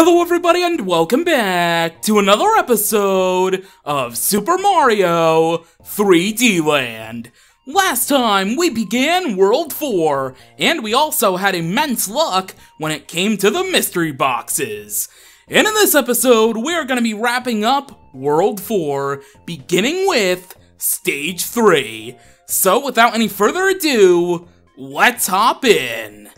Hello everybody and welcome back to another episode of Super Mario 3D Land. Last time we began World 4, and we also had immense luck when it came to the mystery boxes. And in this episode, we're going to be wrapping up World 4, beginning with Stage 3. So without any further ado, let's hop in.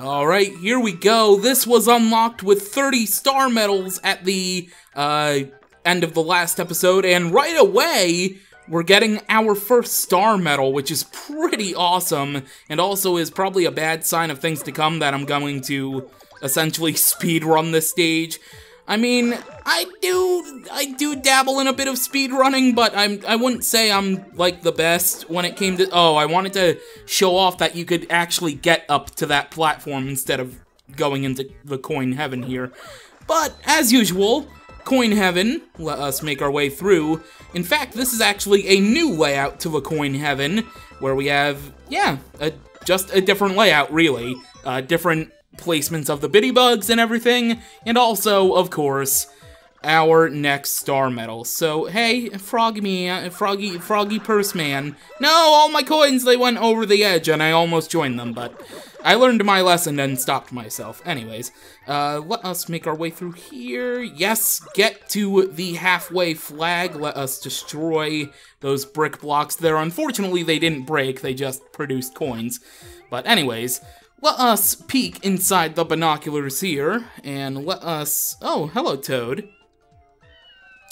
Alright, here we go. This was unlocked with 30 star medals at the uh, end of the last episode, and right away, we're getting our first star medal, which is pretty awesome, and also is probably a bad sign of things to come that I'm going to essentially speed run this stage. I mean, I do I do dabble in a bit of speed running, but I'm I wouldn't say I'm like the best when it came to oh, I wanted to show off that you could actually get up to that platform instead of going into the coin heaven here. But as usual, coin heaven, let us make our way through. In fact, this is actually a new layout to the coin heaven where we have yeah, a, just a different layout really. Different placements of the Bitty Bugs and everything, and also, of course, our next star medal. So, hey, Froggy me, Froggy, Froggy Purse Man. No, all my coins, they went over the edge and I almost joined them, but I learned my lesson and stopped myself. Anyways, uh, let us make our way through here. Yes, get to the halfway flag. Let us destroy those brick blocks there. Unfortunately, they didn't break, they just produced coins. But anyways, let us peek inside the binoculars here, and let us... Oh, hello, Toad.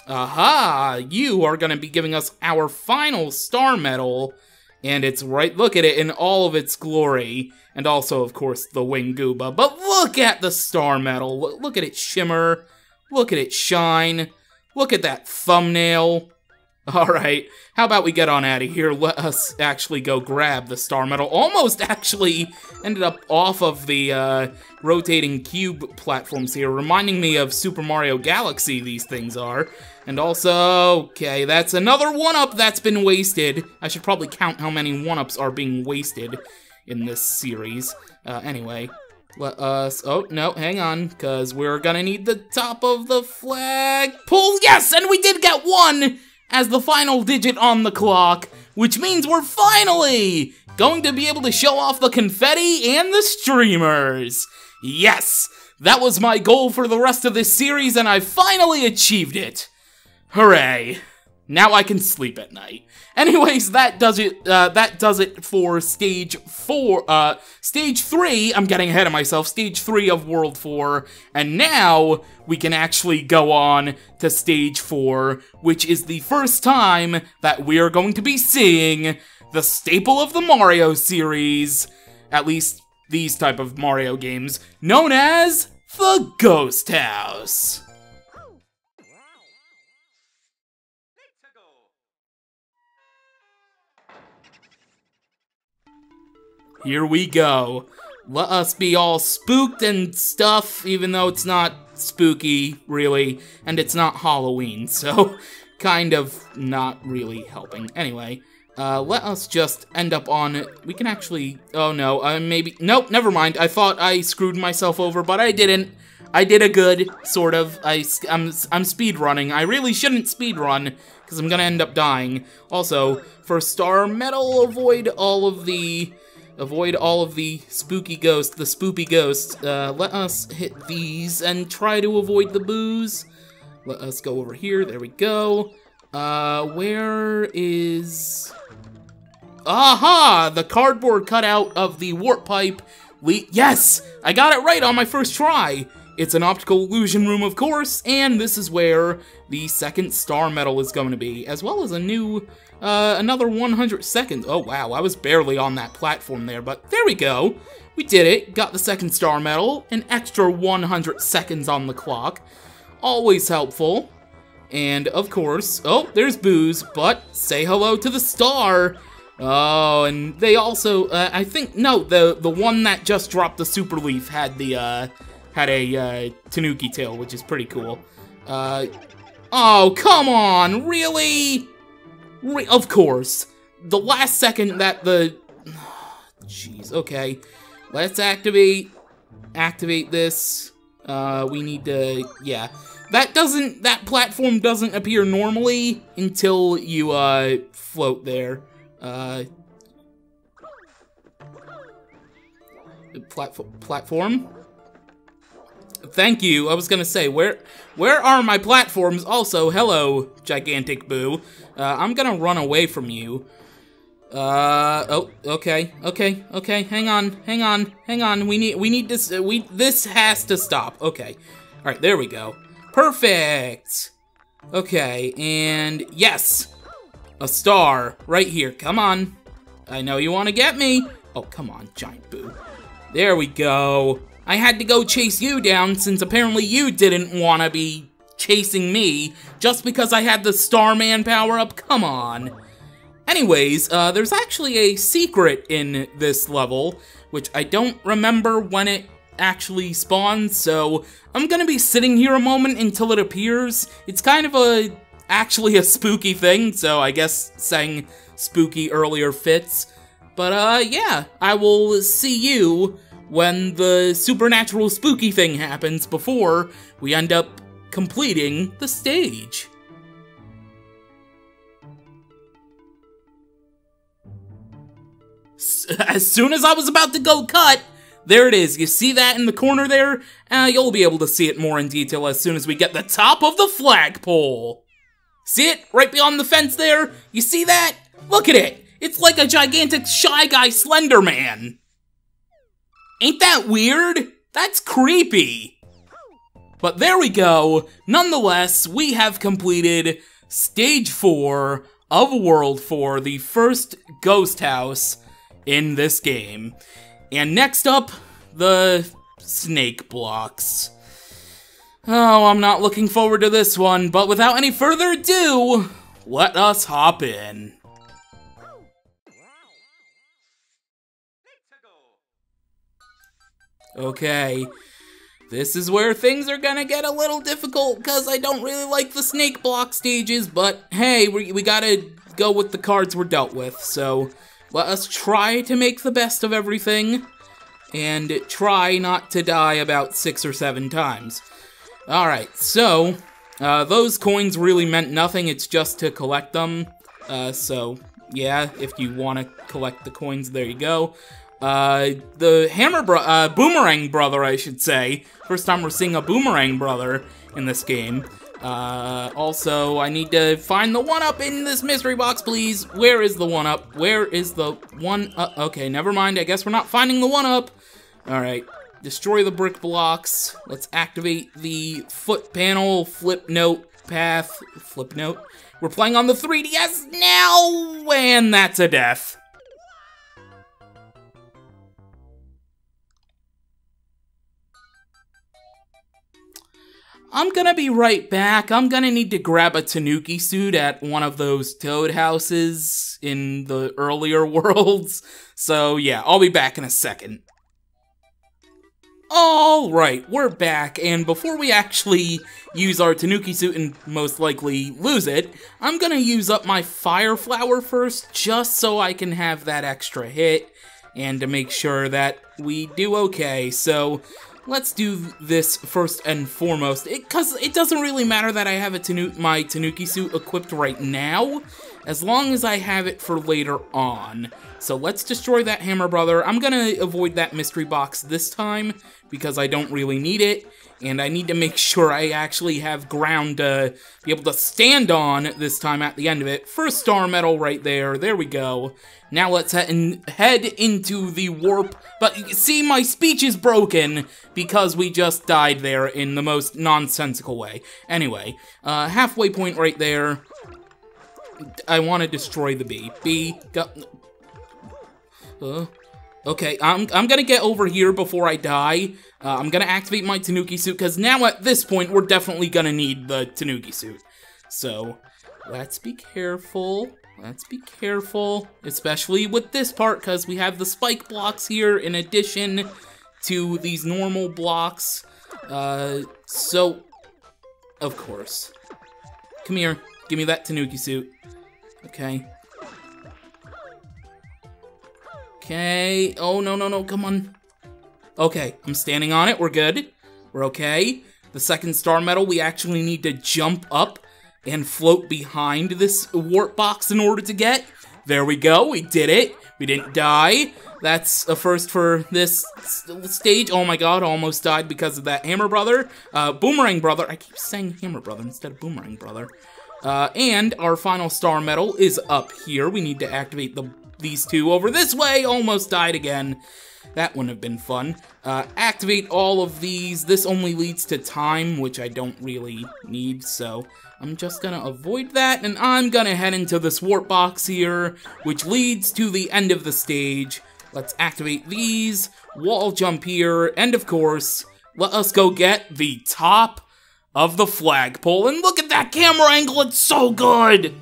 Aha! You are going to be giving us our final star medal, and it's right... Look at it in all of its glory, and also, of course, the Wing Goomba. But look at the star medal. Look at it shimmer. Look at it shine. Look at that thumbnail. Alright, how about we get on out of here? Let us actually go grab the star medal. Almost actually ended up off of the uh, rotating cube platforms here, reminding me of Super Mario Galaxy, these things are. And also, okay, that's another 1-up that's been wasted. I should probably count how many 1-ups are being wasted in this series. Uh, anyway, let us, oh, no, hang on, because we're gonna need the top of the flag. Pull, yes, and we did get one! As the final digit on the clock, which means we're finally going to be able to show off the confetti and the streamers. Yes, that was my goal for the rest of this series and I finally achieved it. Hooray. Now I can sleep at night. Anyways, that does it, uh, that does it for stage four, uh, stage three, I'm getting ahead of myself, stage three of World 4, and now we can actually go on to stage four, which is the first time that we are going to be seeing the staple of the Mario series, at least these type of Mario games, known as the Ghost House. Here we go. Let us be all spooked and stuff, even though it's not spooky, really, and it's not Halloween, so kind of not really helping. Anyway, uh, let us just end up on, it we can actually, oh no, uh, maybe, nope, never mind. I thought I screwed myself over, but I didn't. I did a good, sort of. I, I'm, I'm speed running. I really shouldn't speed run, because I'm gonna end up dying. Also, for star medal, avoid all of the avoid all of the spooky ghosts, the spoopy ghosts. Uh, let us hit these and try to avoid the boos. Let us go over here. There we go. Uh, where is... Aha! The cardboard cutout of the warp pipe. Le yes! I got it right on my first try! It's an optical illusion room, of course, and this is where the second star medal is going to be, as well as a new uh, another 100 seconds. Oh, wow, I was barely on that platform there, but there we go. We did it, got the second star medal, an extra 100 seconds on the clock. Always helpful. And, of course, oh, there's boos, but say hello to the star. Oh, and they also, uh, I think, no, the the one that just dropped the Super Leaf had the, uh, had a, uh, Tanuki tail, which is pretty cool. Uh, oh, come on, really? Re of course. The last second that the... jeez. Okay. Let's activate activate this. Uh, we need to, yeah. That doesn't, that platform doesn't appear normally until you, uh, float there. Uh, platform, platform? Thank you. I was gonna say, where where are my platforms? Also, hello, gigantic boo. Uh, I'm gonna run away from you. Uh, oh, okay, okay, okay, hang on, hang on, hang on, we need, we need this, uh, we, this has to stop, okay. Alright, there we go. Perfect! Okay, and yes! A star, right here, come on. I know you want to get me. Oh, come on, giant boo. There we go. I had to go chase you down since apparently you didn't want to be chasing me just because I had the Starman power up. Come on. Anyways, uh, there's actually a secret in this level, which I don't remember when it actually spawns, so I'm gonna be sitting here a moment until it appears. It's kind of a, actually a spooky thing, so I guess saying spooky earlier fits. But, uh, yeah, I will see you when the supernatural spooky thing happens before we end up completing the stage. As soon as I was about to go cut, there it is. You see that in the corner there? Uh, you'll be able to see it more in detail as soon as we get the top of the flagpole. See it? Right beyond the fence there? You see that? Look at it! It's like a gigantic Shy Guy Slender Man. Ain't that weird? That's creepy. But there we go. Nonetheless, we have completed Stage 4 of World 4, the first ghost house in this game. And next up, the snake blocks. Oh, I'm not looking forward to this one, but without any further ado, let us hop in. Okay, this is where things are gonna get a little difficult because I don't really like the snake block stages, but hey, we, we gotta go with the cards we're dealt with, so let us try to make the best of everything, and try not to die about six or seven times. Alright, so, uh, those coins really meant nothing, it's just to collect them. Uh, so, yeah, if you want to collect the coins, there you go. Uh, the Hammer bro uh, Boomerang brother, I should say. First time we're seeing a Boomerang brother in this game. Uh, also, I need to find the 1-up in this mystery box, please. Where is the 1-up? Where is the 1-up? Okay, never mind. I guess we're not finding the 1-up. Alright. Destroy the brick blocks. Let's activate the foot panel, flip note, path, flip note. We're playing on the 3DS now, and that's a death. I'm gonna be right back. I'm gonna need to grab a Tanuki suit at one of those toad houses in the earlier worlds. So yeah, I'll be back in a second. Alright, we're back, and before we actually use our Tanuki suit and most likely lose it, I'm gonna use up my Fire Flower first, just so I can have that extra hit, and to make sure that we do okay. So, let's do this first and foremost, because it, it, doesn't really matter that I have a tanu my Tanuki suit equipped right now, as long as I have it for later on. So let's destroy that Hammer Brother. I'm gonna avoid that mystery box this time, because I don't really need it, and I need to make sure I actually have ground to be able to stand on this time at the end of it. First star medal right there, there we go. Now let's he head into the warp, but see, my speech is broken because we just died there in the most nonsensical way. Anyway, uh, halfway point right there. I want to destroy the bee. Bee, go... Uh, okay, I'm, I'm gonna get over here before I die. Uh, I'm gonna activate my Tanuki suit, because now at this point, we're definitely gonna need the Tanuki suit. So, let's be careful. Let's be careful, especially with this part, because we have the spike blocks here in addition to these normal blocks. Uh, so, of course. Come here, give me that Tanuki suit. Okay. Okay. Oh, no, no, no. Come on. Okay, I'm standing on it. We're good. We're okay. The second star medal, we actually need to jump up and float behind this warp box in order to get. There we go. We did it. We didn't die. That's a first for this stage. Oh my god, almost died because of that Hammer Brother. Uh, Boomerang Brother. I keep saying Hammer Brother instead of Boomerang Brother. Uh, and our final star medal is up here. We need to activate the these two over this way. Almost died again. That wouldn't have been fun. Uh, activate all of these. This only leads to time, which I don't really need, so I'm just gonna avoid that, and I'm gonna head into this warp box here, which leads to the end of the stage. Let's activate these, wall jump here, and of course, let us go get the top of the flagpole. And look at that camera angle, it's so good!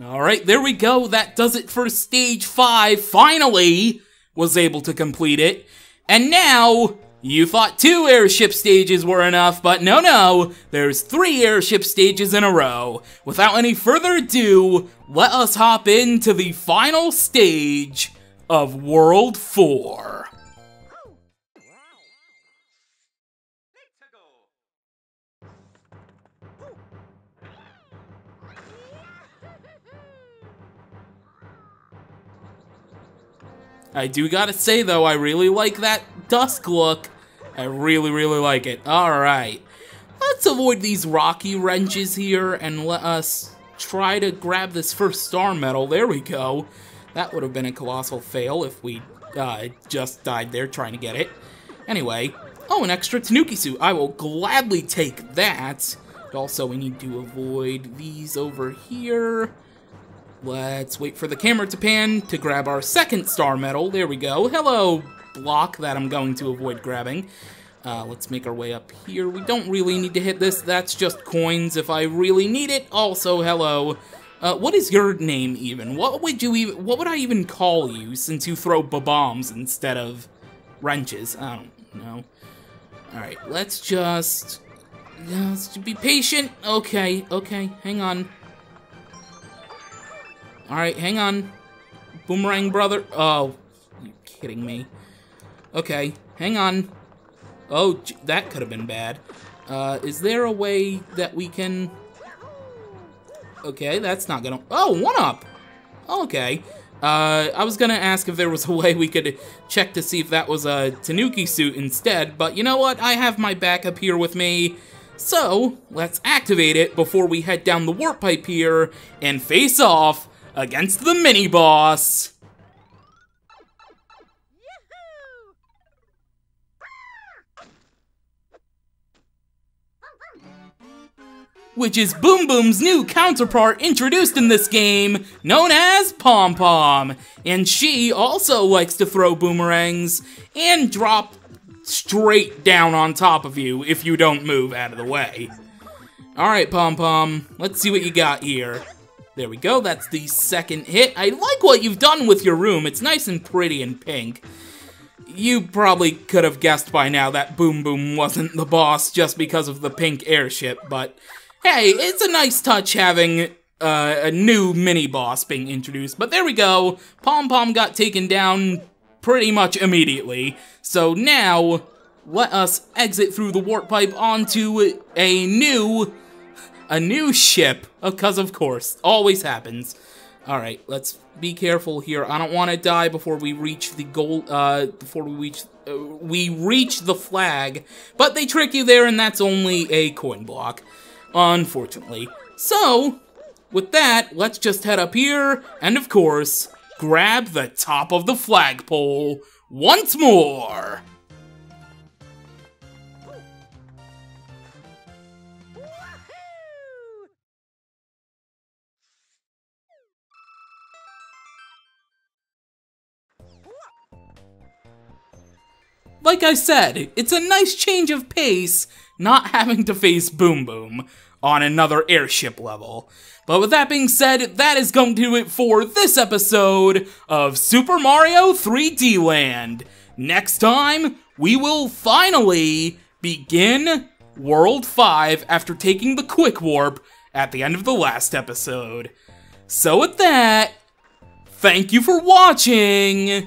Alright, there we go. That does it for stage 5. Finally was able to complete it. And now, you thought two airship stages were enough, but no, no. There's three airship stages in a row. Without any further ado, let us hop into the final stage of World 4. I do gotta say, though, I really like that dusk look. I really, really like it. Alright. Let's avoid these rocky wrenches here and let us try to grab this first star medal. There we go. That would have been a colossal fail if we uh, just died there trying to get it. Anyway. Oh, an extra Tanuki suit. I will gladly take that. Also, we need to avoid these over here. Let's wait for the camera to pan to grab our second star medal. There we go. Hello, block that I'm going to avoid grabbing. Uh, let's make our way up here. We don't really need to hit this. That's just coins if I really need it. Also, hello. Uh, what is your name even? What would you even? What would I even call you since you throw bombs instead of wrenches? I don't know. All right, let's just let's be patient. Okay, okay, hang on. Alright, hang on. Boomerang brother. Oh, you kidding me? Okay, hang on. Oh, that could have been bad. Uh, is there a way that we can... Okay, that's not gonna... Oh, one up! Okay. Uh, I was gonna ask if there was a way we could check to see if that was a Tanuki suit instead, but you know what? I have my backup here with me. So, let's activate it before we head down the warp pipe here and face off against the mini-boss. Which is Boom Boom's new counterpart introduced in this game, known as Pom Pom. And she also likes to throw boomerangs and drop straight down on top of you if you don't move out of the way. Alright, Pom Pom, let's see what you got here. There we go, that's the second hit. I like what you've done with your room. It's nice and pretty and pink. You probably could have guessed by now that Boom Boom wasn't the boss just because of the pink airship, but hey, it's a nice touch having uh, a new mini-boss being introduced. But there we go, Pom Pom got taken down pretty much immediately. So now, let us exit through the warp pipe onto a new a new ship, because of course, always happens. Alright, let's be careful here. I don't want to die before we reach the goal, uh, before we reach, uh, we reach the flag. But they trick you there, and that's only a coin block, unfortunately. So, with that, let's just head up here, and of course, grab the top of the flagpole once more. Like I said, it's a nice change of pace not having to face Boom Boom on another airship level. But with that being said, that is going to do it for this episode of Super Mario 3D Land. Next time, we will finally begin World 5 after taking the quick warp at the end of the last episode. So with that, thank you for watching,